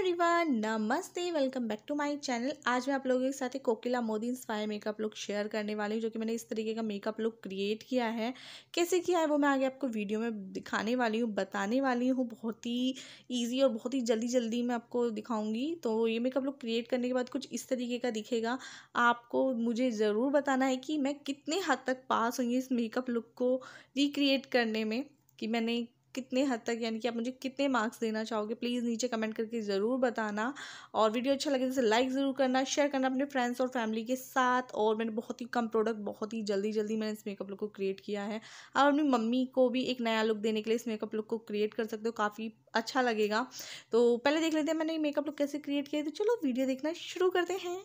Everyone नमस्ते welcome back to my channel आज मैं आप लोगों के साथ एक Kokila Modi inspire makeup look share करने वाली हूँ, जो कि मैंने इस तरीके का मेकअप लुक क्रिएट किया है। कैसे किया है वो मैं आगे आपको वीडियो में दिखाने वाली हूँ, बताने वाली हूँ। बहुत ही ईजी और बहुत ही जल्दी जल्दी मैं आपको दिखाऊँगी। तो ये मेकअप लुक क्रिएट करने के बाद कुछ इस तरीके का दिखेगा। आपको मुझे ज़रूर बताना है कि मैं कितने हद तक पास हुई इस मेकअप लुक को रिक्रिएट करने में, कि मैंने कितने हद तक, यानी कि आप मुझे कितने मार्क्स देना चाहोगे प्लीज़ नीचे कमेंट करके ज़रूर बताना। और वीडियो अच्छा लगे तो लाइक ज़रूर करना शेयर करना अपने फ्रेंड्स और फैमिली के साथ। और मैंने बहुत ही कम प्रोडक्ट बहुत ही जल्दी जल्दी मैंने इस मेकअप लुक को क्रिएट किया है। और अपनी मम्मी को भी एक नया लुक देने के लिए इस मेकअप लुक को क्रिएट कर सकते हो, काफ़ी अच्छा लगेगा। तो पहले देख लेते हैं मैंने मेकअप लुक कैसे क्रिएट किया तो चलो वीडियो देखना शुरू करते हैं।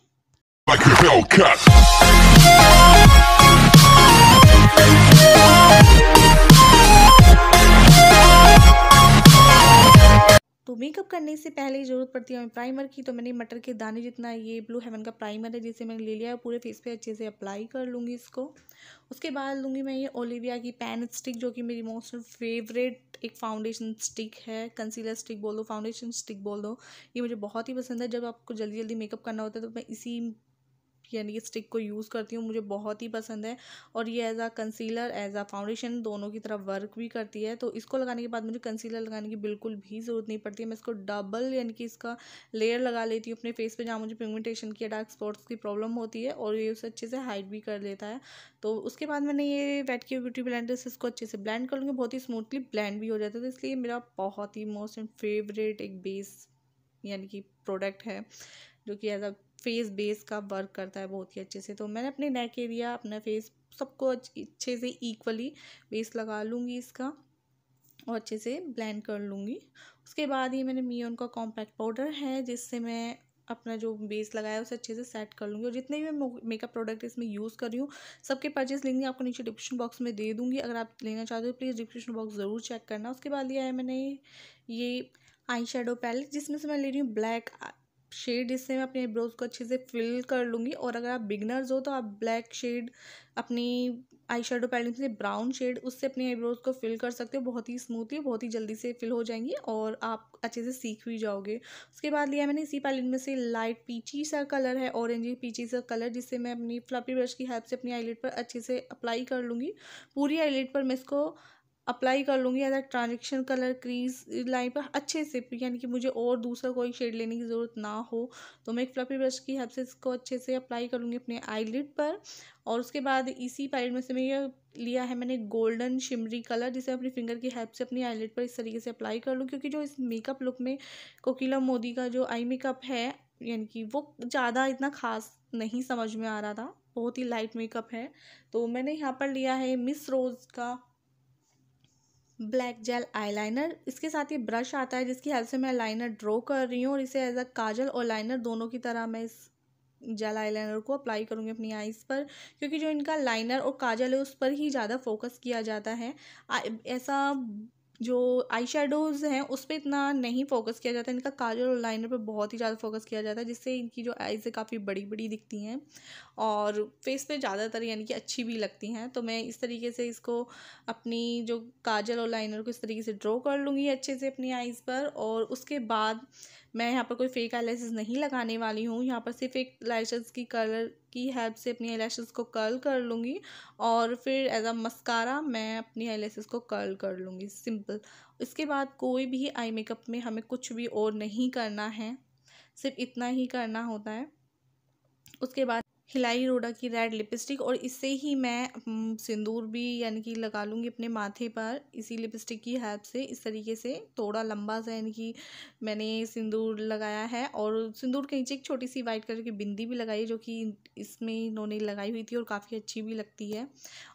तो मेकअप करने से पहले ज़रूरत पड़ती है हमें प्राइमर की तो मैंने मटर के दाने जितना ये ब्लू हेवन का प्राइमर है, जिसे मैंने ले लिया है, पूरे फेस पे अच्छे से अप्लाई कर लूँगी इसको। उसके बाद लूँगी मैं ये ओलिविया की पैन स्टिक जो कि मेरी मोस्ट फेवरेट एक फाउंडेशन स्टिक है कंसीलर स्टिक बोल दो फाउंडेशन स्टिक बोल दो। ये मुझे बहुत ही पसंद है, जब आपको जल्दी जल्दी मेकअप करना होता है तो मैं इसी यानी कि स्टिक को यूज़ करती हूँ, मुझे बहुत ही पसंद है। और ये as a concealer as a foundation दोनों की तरफ़ वर्क भी करती है। तो इसको लगाने के बाद मुझे कंसीलर लगाने की बिल्कुल भी ज़रूरत नहीं पड़ती। है मैं इसको डबल यानी कि इसका लेयर लगा लेती हूँ अपने फेस पे, जहाँ मुझे पिगमेंटेशन की डार्क स्पॉट्स की प्रॉब्लम होती है और ये उसे अच्छे से हाइड भी कर लेता है। तो उसके बाद मैंने ये वेट की ब्यूटी ब्लेंडर से इसको अच्छे से ब्लेंड कर लूँगी, बहुत ही स्मूथली ब्लेंड भी हो जाता है। तो इसलिए मेरा बहुत ही मोस्ट एंड फेवरेट एक बेस यानी कि प्रोडक्ट है, जो कि एज अ फेस बेस का वर्क करता है बहुत ही अच्छे से। तो मैंने अपने नेक एरिया अपना फेस सबको अच्छे से इक्वली बेस लगा लूँगी इसका और अच्छे से ब्लेंड कर लूँगी। उसके बाद ये मैंने मियोन का कॉम्पैक्ट पाउडर है, जिससे मैं अपना जो बेस लगाया है उसे अच्छे से सेट कर लूँगी। और जितने भी मैं मेकअप प्रोडक्ट इसमें यूज़ कर रही हूँ, सबके परचेज लिंक आपको नीचे डिस्क्रिप्शन बॉक्स में दे दूँगी। अगर आप लेना चाहते हो प्लीज़ डिस्क्रिप्शन बॉक्स ज़रूर चेक करना। उसके बाद लिया है मैंने ये आई शेडो पैलेट जिसमें से मैं ले रही हूँ ब्लैक शेड इससे मैं अपने आईब्रोज को अच्छे से फिल कर लूँगी और अगर आप बिगनर्स हो तो आप ब्लैक शेड अपनी आई शेडो पैलेट से ब्राउन शेड उससे अपने आईब्रोज को फिल कर सकते हो। बहुत ही स्मूथली बहुत ही जल्दी से फिल हो जाएँगी और आप अच्छे से सीख भी जाओगे। उसके बाद लिया मैंने इसी पैलेट में से लाइट पीची सा कलर है ऑरेंज पीची सा कलर जिससे मैं अपनी फ्लपी ब्रश की हेल्प से अपनी आईलेट पर अच्छे से अप्लाई कर लूँगी। पूरी आईलेट पर मैं इसको अप्लाई कर लूँगी as transition colour crease line पर अच्छे से, यानी कि मुझे और दूसरा कोई शेड लेने की ज़रूरत ना हो। तो मैं एक फ्लफी ब्रश की हेल्प से इसको अच्छे से अप्लाई कर लूँगी अपने आईलिड पर। और उसके बाद इसी पैलेट में से मैं ये लिया है मैंने गोल्डन शिमरी कलर जिसे अपनी फिंगर की हेल्प से अपनी आईलिड पर इस तरीके से अप्लाई कर लूँ, क्योंकि जो इस मेकअप लुक में कोकिला मोदी का जो आई मेकअप है, यानी कि वो ज़्यादा इतना खास नहीं समझ में आ रहा था, बहुत ही लाइट मेकअप है। तो मैंने यहाँ पर लिया है मिस रोज़ का ब्लैक जेल आईलाइनर। इसके साथ ये ब्रश आता है जिसकी हेल्प से मैं लाइनर ड्रॉ कर रही हूँ और इसे एज अ काजल और लाइनर दोनों की तरह मैं इस जेल आईलाइनर को अप्लाई करूँगी अपनी आइज़ पर, क्योंकि जो इनका लाइनर और काजल है उस पर ही ज़्यादा फोकस किया जाता है। ऐसा जो आई शेडोज़ हैं, उस पर इतना नहीं फोकस किया जाता है इनका काजल और लाइनर पर बहुत ही ज़्यादा फोकस किया जाता है, जिससे इनकी जो आइज़ है काफ़ी बड़ी बड़ी दिखती हैं और फेस पे ज़्यादातर यानी कि अच्छी भी लगती हैं। तो मैं इस तरीके से इसको अपनी जो काजल और लाइनर को इस तरीके से ड्रॉ कर लूँगी अच्छे से अपनी आइज़ पर और उसके बाद मैं यहाँ पर कोई फेक आई नहीं लगाने वाली हूँ। यहाँ पर सिर्फ़ एक लैशेज़ की कलर की हेल्प से अपनी आई को कर्ल कर लूँगी और फिर एज अ मस्कारा मैं अपनी आई को कर्ल कर लूँगी सिंपल इसके बाद कोई भी आई मेकअप में हमें कुछ भी और नहीं करना है, सिर्फ़ इतना ही करना होता है। उसके बाद हिलाई रोडा की रेड लिपस्टिक और इससे ही मैं सिंदूर भी यानी कि लगा लूँगी अपने माथे पर, इसी लिपस्टिक की हेल्प से, इस तरीके से, थोड़ा लंबा सा यानी कि मैंने सिंदूर लगाया है और सिंदूर के नीचे एक छोटी सी वाइट कलर की बिंदी भी लगाई जो कि इसमें इन्होंने लगाई हुई थी और काफ़ी अच्छी भी लगती है।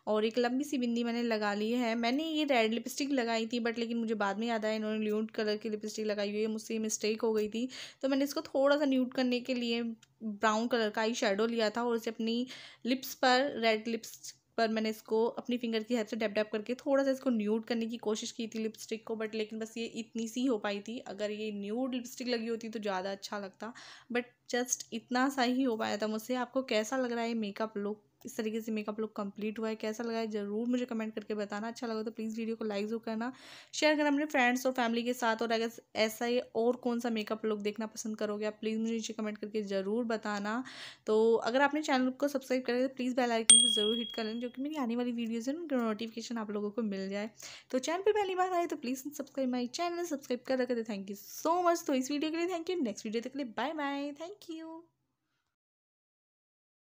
और एक लंबी सी बिंदी मैंने लगा ली है। मैंने ये रेड लिपस्टिक लगाई थी बट लेकिन मुझे बाद में याद आया इन्होंने न्यूट कलर की लिपस्टिक लगाई हुई है, मुझसे मिस्टेक हो गई थी। तो मैंने इसको थोड़ा सा न्यूट करने के लिए ब्राउन कलर का आई शेडो लिया था और उसे अपनी लिप्स पर, रेड लिप्स पर मैंने इसको अपनी फिंगर की हेल्प से डैप डैप करके थोड़ा सा इसको न्यूड करने की कोशिश की थी लिपस्टिक को, बट लेकिन बस ये इतनी सी हो पाई थी। अगर ये न्यूड लिपस्टिक लगी होती तो ज़्यादा अच्छा लगता, बट जस्ट इतना सा ही हो पाया था मुझसे। आपको कैसा लग रहा है मेकअप लुक? इस तरीके से मेकअप लुक कंप्लीट हुआ है, कैसा लगा है ज़रूर मुझे कमेंट करके बताना। अच्छा लगा तो प्लीज़ वीडियो को लाइक ज़रूर करना। शेयर करना अपने फ्रेंड्स और फैमिली के साथ और अगर ऐसा ही और कौन सा मेकअप लुक देखना पसंद करोगे, आप प्लीज़ मुझे नीचे कमेंट करके ज़रूर बताना। तो अगर आपने चैनल को सब्सक्राइब करें तो प्लीज़ बेल आइकन को ज़रूर हिट कर लें जो कि मेरी आने वाली वीडियोज़ हैं, उनका नोटिफिकेशन आप लोगों को मिल जाए। तो चैनल पर पहली बार आए तो please subscribe my channel subscribe कर रखे थे। थैंक यू सो मच तो इस वीडियो के लिए थैंक यू नेक्स्ट वीडियो तक के लिए बाय बाय थैंक यू